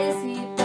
sure